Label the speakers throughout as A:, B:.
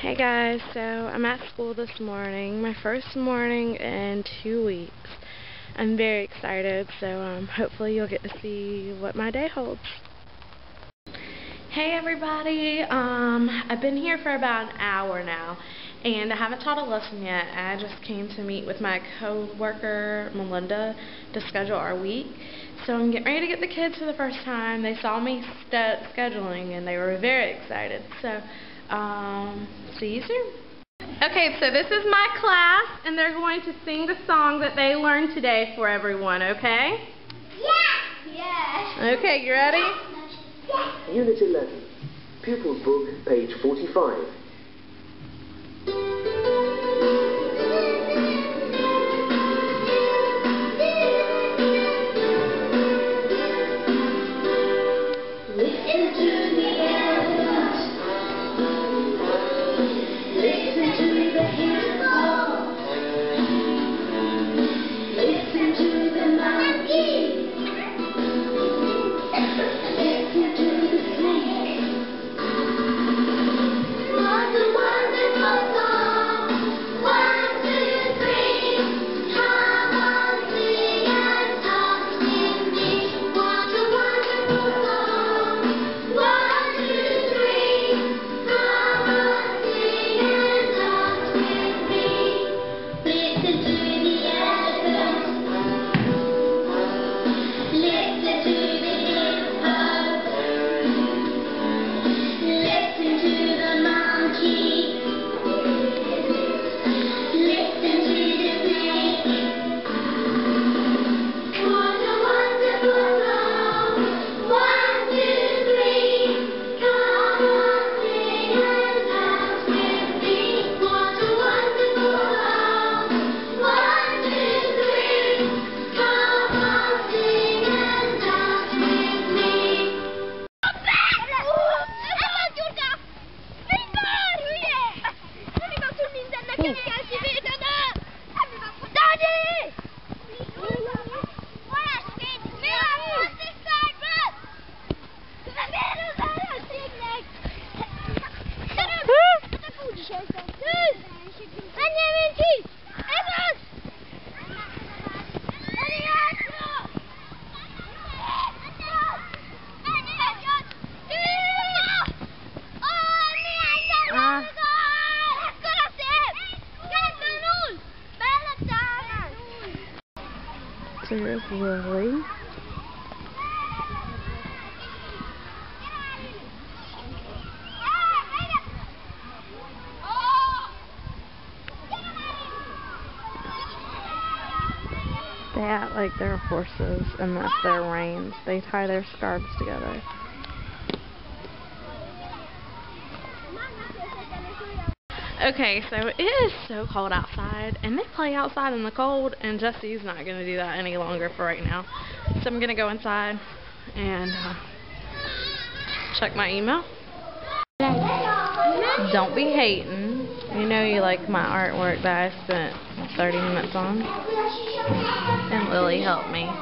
A: Hey guys, so I'm at school this morning, my first morning in two weeks. I'm very excited, so um, hopefully you'll get to see what my day holds. Hey everybody, um, I've been here for about an hour now, and I haven't taught a lesson yet. I just came to meet with my co-worker, Melinda, to schedule our week. So I'm getting ready to get the kids for the first time. They saw me scheduling, and they were very excited. So, um, see you soon. Okay, so this is my class, and they're going to sing the song that they learned today for everyone, okay?
B: Yeah! Yeah.
A: Okay, you ready? Yeah.
C: Unit 11, Pupils Book, page 45.
A: They act like they're horses and that's their reins. They tie their scarves together. Okay, so it is so cold outside, and they play outside in the cold, and Jessie's not going to do that any longer for right now. So I'm going to go inside and uh, check my email. Don't be hating. You know you like my artwork that I spent 30 minutes on. And Lily helped me.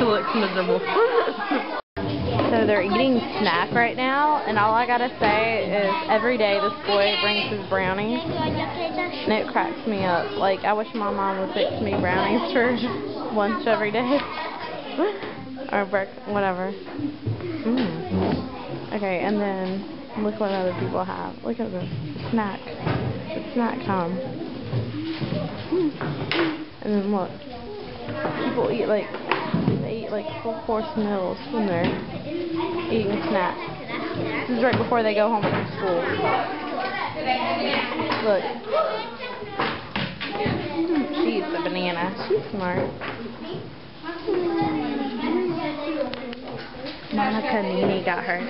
A: Miserable. so they're eating snack right now, and all I gotta say is every day this boy brings his brownies, and it cracks me up. Like, I wish my mom would fix me brownies for lunch every day. or breakfast, whatever. Mm. Okay, and then look what other people have. Look at this snack. The snack time. And then look. People eat like eat like full course meals when they're eating snacks. This is right before they go home from school. Look. She eats a banana. She's smart. Monica Nini got her,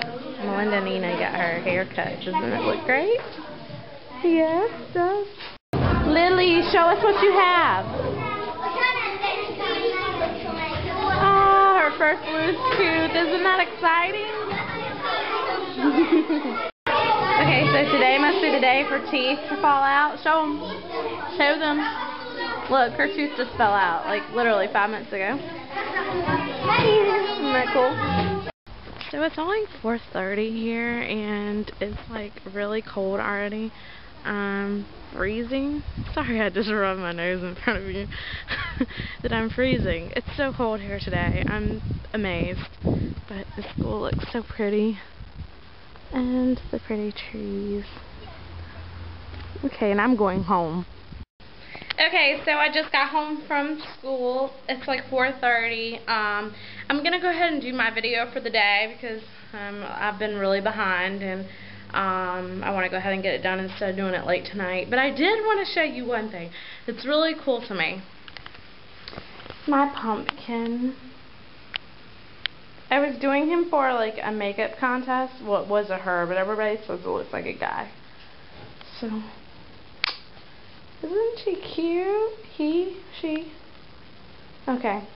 A: Melinda Nina got her haircut. Doesn't it look great? Yes, does. Lily, show us what you have. First loose tooth. Isn't that exciting? okay, so today must be the day for teeth to fall out. Show them. Show them. Look, her tooth just fell out, like literally five minutes ago. Isn't that cool? So it's only 4.30 here, and it's like really cold already. Um, freezing. Sorry I just rubbed my nose in front of you. that I'm freezing. It's so cold here today. I'm amazed. But the school looks so pretty. And the pretty trees. Okay, and I'm going home. Okay, so I just got home from school. It's like 4.30. Um, I'm going to go ahead and do my video for the day because um, I've been really behind and um, I want to go ahead and get it done instead of doing it late tonight. But I did want to show you one thing that's really cool to me. My pumpkin. I was doing him for like a makeup contest. Well, it was a her, but everybody says it looks like a guy. So, isn't she cute? He, she. Okay.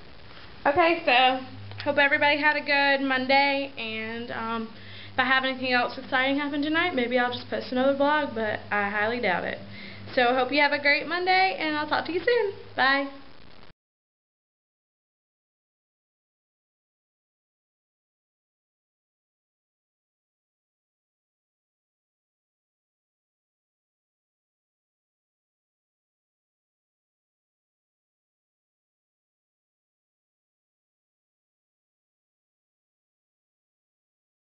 A: Okay, so hope everybody had a good Monday, and um, if I have anything else exciting happen tonight, maybe I'll just post another vlog, but I highly doubt it. So hope you have a great Monday, and I'll talk to you soon. Bye.